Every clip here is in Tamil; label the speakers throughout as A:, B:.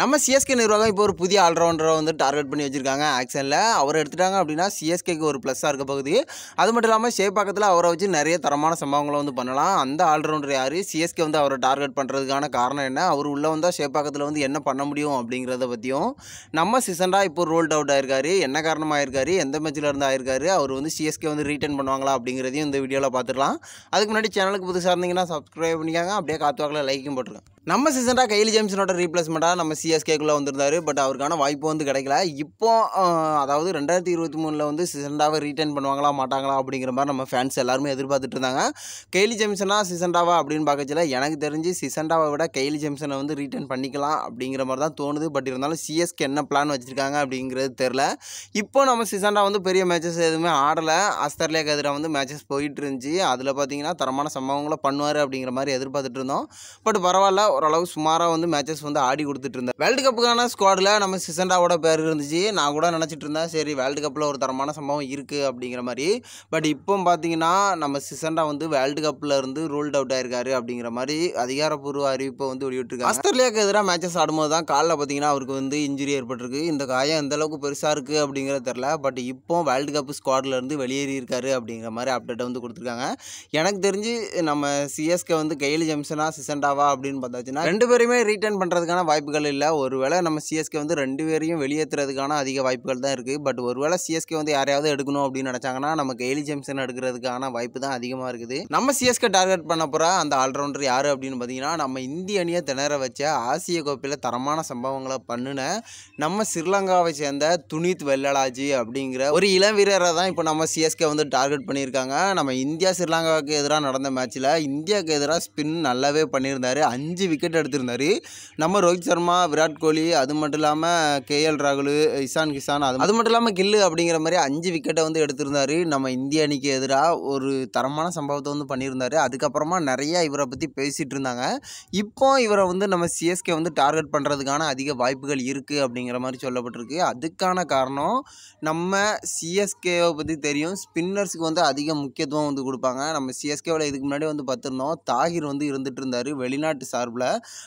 A: நம்ம சிஎஸ்கே நிர்வாகம் இப்போ ஒரு புதிய ஆல்ரவுண்டரை வந்து டார்கெட் பண்ணி வச்சுருக்காங்க. ஆக்ஷனில் அவர் எடுத்துட்டாங்க அப்படின்னா சிஎஸ்கேக்கு ஒரு ப்ளஸ்ஸாக இருக்க போகுது. அது மட்டும் இல்லாமல் சேப்பாக்கத்தில் அவரை வச்சு நிறைய தரமான சம்பவங்களை வந்து பண்ணலாம். அந்த ஆல்ரவுண்டர் யார்? சிஎஸ்கே வந்து அவரை டார்கெட் பண்ணுறதுக்கான காரணம் என்ன? அவர் உள்ளே வந்தால் சேப்பாக்கத்தில் வந்து என்ன பண்ண முடியும் அப்படிங்கிறத பற்றியும் நம்ம சிசண்டாக இப்போ ரோல்ட் அவுட் ஆயிருக்காரு. என்ன காரணமாக ஆயிருக்காரு எந்த மேட்சில் இருந்து ஆயிருக்காரு? அவர் வந்து சிஎஸ்கே வந்து ரீட்டர்ன் பண்ணுவாங்களா அப்படிங்கிறதையும் இந்த வீடியோவில் பார்த்துக்கலாம் அதுக்கு முன்னாடி சேனலுக்கு புதுசாக இருந்தீங்கன்னா சப்ஸ்கிரைப் பண்ணிக்காங்க. அப்படியே காத்துவாக்கில் லைக்கும் போட்டுருங்க. நம்ம சீசனாக கைலி ஜேம்ஸனோட ரீப்ளேஸ்மெண்ட்டாக நம்ம சிஎஸ்கேக்குள்ளே வந்திருந்தார். பட் அவருக்கான வாய்ப்பு வந்து கிடைக்கல. இப்போ அதாவது ரெண்டாயிரத்தி இருபத்தி மூணில் வந்து சீசன்டாவை ரீட்டைன் பண்ணுவாங்களா மாட்டாங்களா அப்படிங்கிற மாதிரி நம்ம ஃபேன்ஸ் எல்லாருமே எதிர்பார்த்துட்டு இருந்தாங்க. கெய்லி ஜேம்சனா சீசன்டாவா அப்படின்னு பார்க்கச்சில எனக்கு தெரிஞ்சு சீசன்டாவை விட கெய்லி ஜேம்சனை வந்து ரீட்டைன் பண்ணிக்கலாம் அப்படிங்கிற மாதிரி தான் தோணுது. பட் இருந்தாலும் சிஎஸ்கே என்ன பிளான் வச்சுருக்காங்க அப்படிங்கிறது தெரில இப்போ நம்ம சிசண்டா வந்து பெரிய மேட்சஸ் எதுவுமே ஆடலை. அஸ்தர்லேக்கு எதிராக வந்து மேட்சஸ் போயிட்டு இருந்துச்சு. அதில் பார்த்தீங்கன்னா தரமான சம்பவங்களை பண்ணுவார் அப்படிங்கிற மாதிரி எதிர்பார்த்துட்டு இருந்தோம். பட் பரவாயில்ல ஓரளவு சுமாராக வந்து மேட்சஸ் வந்து ஆடி கொடுத்துட்டு இருந்தேன் வேர்ல்டு கப்புக்கான ஸ்குவாடில் நம்ம சிசண்டாவோட பேர் இருந்துச்சு. நான் கூட நினச்சிட்டு இருந்தேன் சரி வேர்ல்டு கப்பில் ஒரு தரமான சம்பவம் இருக்குது அப்படிங்கிற மாதிரி. பட் இப்போ பார்த்தீங்கன்னா நம்ம சிசண்டா வந்து வேர்ல்டு கப்பில் இருந்து ரூல்ட் அவுட் ஆயிருக்காரு அப்படிங்கிற மாதிரி அதிகாரப்பூர்வ அறிவிப்பை வந்து வெளியிட்டிருக்காங்க. ஆஸ்திரேலியாவுக்கு எதிராக மேட்சஸ் ஆடும்போது தான் காலில் பார்த்தீங்கன்னா அவருக்கு வந்து இன்ஜுரி ஏற்பட்டிருக்கு. இந்த காயம் எந்த அளவுக்கு பெருசாக இருக்குது அப்படிங்கிறது தெரில பட் இப்போ வேர்ல்டு கப் ஸ்குவாட்லேருந்து வெளியேறி இருக்காரு அப்படிங்கிற மாதிரி அப்டேட்டை வந்து கொடுத்துருக்காங்க. எனக்கு தெரிஞ்சு நம்ம சிஎஸ்கே வந்து கையில் ஜெம்சனா சிசண்டாவா அப்படின்னு பார்த்தா பார்த்தீங்கன்னா ரெண்டு பேருமே ரீட்டர்ன் பண்ணுறதுக்கான வாய்ப்புகள் இல்லை. ஒருவேளை நம்ம சிஎஸ்கே வந்து ரெண்டு பேரையும் வெளியேற்றுறதுக்கான அதிக வாய்ப்புகள் தான் இருக்குது பட் ஒருவேளை சிஎஸ்கே வந்து யாரையாவது எடுக்கணும் அப்படின்னு நினச்சாங்கன்னா நமக்கு எலி ஜேம்சன் எடுக்கிறதுக்கான வாய்ப்பு தான் அதிகமாக இருக்குது. நம்ம சிஎஸ்கே டார்கெட் பண்ண போகிற அந்த ஆல்ரவுண்டர் யார் அப்படின்னு பார்த்தீங்கன்னா நம்ம இந்திய அணியை திணற வச்ச ஆசிய கோப்பையில் தரமான சம்பவங்களை பண்ணின நம்ம ஸ்ரீலங்காவை சேர்ந்த துனித் வெள்ளலாஜி அப்படிங்கிற ஒரு இளம் வீரரை தான் இப்போ நம்ம சிஎஸ்கே வந்து டார்கெட் பண்ணியிருக்காங்க. நம்ம இந்தியா ஸ்ரீலங்காவுக்கு எதிராக நடந்த மேட்ச்சில் இந்தியாவுக்கு எதிராக ஸ்பின் நல்லாவே பண்ணியிருந்தாரு. அஞ்சு விக்கெட் எடுத்திருந்தாரு. நம்ம ரோஹித் சர்மா விராட் கோலி அது மட்டும் இல்லாமல் கேஎல் ராகுல் இசான் கிசான் அது அது மட்டும் இல்லாமல் கில்லு அப்படிங்கிற மாதிரி அஞ்சு விக்கெட்டை வந்து எடுத்திருந்தாரு. நம்ம இந்திய அணிக்கு எதிராக ஒரு தரமான சம்பவத்தை வந்து பண்ணியிருந்தார். அதுக்கப்புறமா நிறையா இவரை பற்றி பேசிகிட்டு இருந்தாங்க. இப்போ இவரை வந்து நம்ம சிஎஸ்கே வந்து டார்கெட் பண்ணுறதுக்கான அதிக வாய்ப்புகள் இருக்குது அப்படிங்கிற மாதிரி சொல்லப்பட்டிருக்கு. அதுக்கான காரணம் நம்ம சிஎஸ்கேவை பற்றி தெரியும். ஸ்பின்னர்ஸுக்கு வந்து அதிக முக்கியத்துவம் வந்து கொடுப்பாங்க. நம்ம சிஎஸ்கேவில் இதுக்கு முன்னாடி வந்து பார்த்துருந்தோம். தாகிர் வந்து இருந்துகிட்டு இருந்தார். வெளிநாட்டு சார்பில்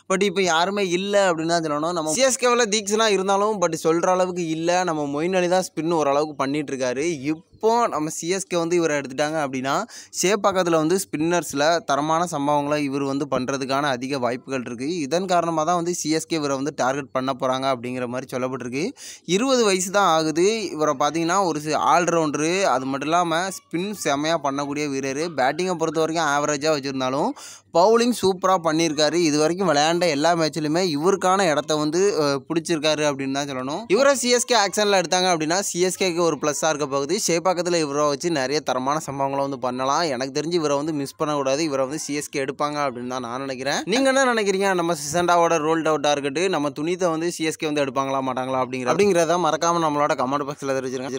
A: பட் இப்போ யாருமே இல்லை அப்படின்னு தான் சொல்லணும் நம்ம சிஎஸ்கேவில் தீக்ஸ்லாம் இருந்தாலும் பட் சொல்கிற அளவுக்கு இல்லை. நம்ம மொயின் அலி தான் ஸ்பின் ஓரளவுக்கு பண்ணிட்டு இப் இப்போ நம்ம சிஎஸ்கே வந்து இவரை எடுத்துட்டாங்க அப்படின்னா சேப்பாக்கத்தில் வந்து ஸ்பின்னர்ஸில் தரமான சம்பவங்களை இவர் வந்து பண்ணுறதுக்கான அதிக வாய்ப்புகள் இருக்குது இதன் காரணமாக தான் வந்து சிஎஸ்கே இவரை வந்து டார்கெட் பண்ண போகிறாங்க அப்படிங்கிற மாதிரி சொல்லப்பட்டிருக்கு. இருபது வயசு தான் ஆகுது. இவரை பார்த்தீங்கன்னா ஒரு ஆல்ரவுண்டரு அது மட்டும் இல்லாமல் ஸ்பின் செமையாக பண்ணக்கூடிய வீரர். பேட்டிங்கை பொறுத்த வரைக்கும் ஆவரேஜாக வச்சுருந்தாலும் பவுலிங் சூப்பராக பண்ணியிருக்காரு. இது வரைக்கும் விளையாண்ட எல்லா மேட்ச்லையுமே இவருக்கான இடத்த வந்து பிடிச்சிருக்காரு அப்படின்னு தான் சொல்லணும். இவரை சிஎஸ்கே ஆக்ஷனில் எடுத்தாங்க அப்படின்னா சிஎஸ்கேக்கு ஒரு ப்ளஸ்ஸாக இருக்க போகுது. பக்கத்தில் இவரை வச்சு நிறைய தரமான சம்பவங்களை வந்து பண்ணலாம். எனக்கு தெரிஞ்சு இவரை வந்து மிஸ் பண்ணக்கூடாது. இவரை வந்து சிஎஸ்கே எடுப்பாங்க அப்படின்னு தான் நான் நினைக்கிறேன். நீங்கள் என்ன நினைக்கிறீங்க? நம்ம சிசண்டாவோட ரோல் அவுட்டாக இருக்கட்டும் நம்ம துணித்தை வந்து சிஎஸ்கே வந்து எடுப்பாங்களா மாட்டாங்களா அப்படிங்கிற அப்படிங்கிறத மறக்காமல் நம்மளோட கமெண்ட் பாக்ஸில் தெரிஞ்சிருங்க.